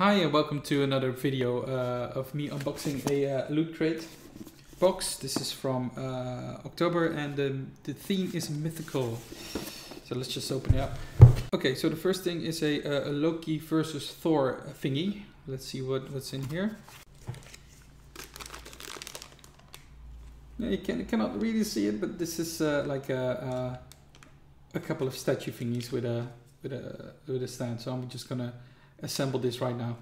Hi and welcome to another video uh, of me unboxing a uh, Loot Crate box. This is from uh, October and um, the theme is mythical. So let's just open it up. Okay, so the first thing is a, uh, a Loki versus Thor thingy. Let's see what, what's in here. You, can, you cannot really see it, but this is uh, like a, a, a couple of statue thingies with a with a with a stand. So I'm just gonna assemble this right now.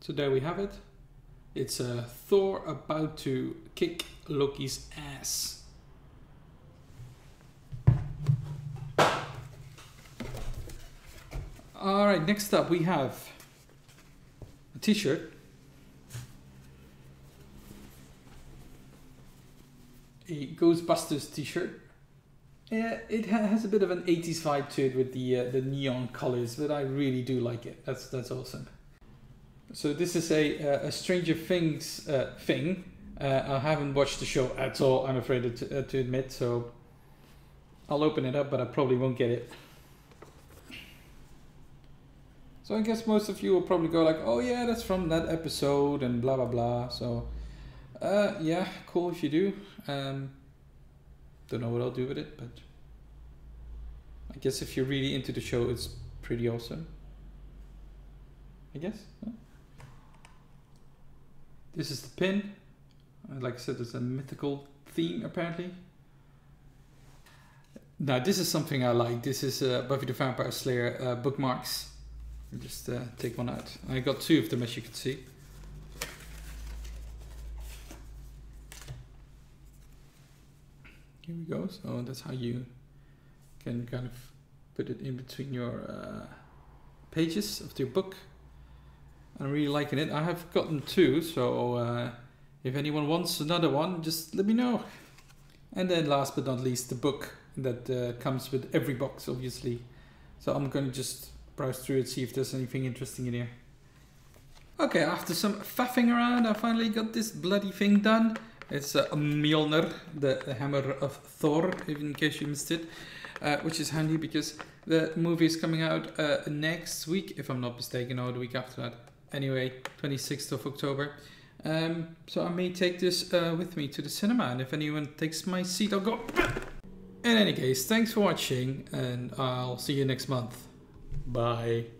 So there we have it. It's uh, Thor about to kick Loki's ass. All right, next up we have a t-shirt. A Ghostbusters t-shirt. Yeah, it has a bit of an 80s vibe to it with the uh, the neon colors, but I really do like it. That's that's awesome. So this is a uh, a Stranger Things uh, thing. Uh, I haven't watched the show at all. I'm afraid to, uh, to admit. So I'll open it up, but I probably won't get it. So I guess most of you will probably go like, "Oh yeah, that's from that episode," and blah blah blah. So uh, yeah, cool if you do. Um, don't know what I'll do with it, but I guess if you're really into the show, it's pretty awesome. I guess. This is the pin. Like I said, it's a mythical theme apparently. Now this is something I like. This is uh, Buffy the Vampire Slayer uh, bookmarks. I'll just uh, take one out. I got two of them as you can see. Here we go. So that's how you can kind of put it in between your uh, pages of your book. I'm really liking it. I have gotten two, so uh, if anyone wants another one, just let me know. And then last but not least, the book that uh, comes with every box, obviously. So I'm going to just browse through it, see if there's anything interesting in here. Okay, after some faffing around, I finally got this bloody thing done. It's uh, Mjolnir, the, the hammer of Thor, in case you missed it, uh, which is handy because the movie is coming out uh, next week, if I'm not mistaken, or the week after that. Anyway, 26th of October. Um, so I may take this uh, with me to the cinema, and if anyone takes my seat, I'll go. In any case, thanks for watching, and I'll see you next month. Bye.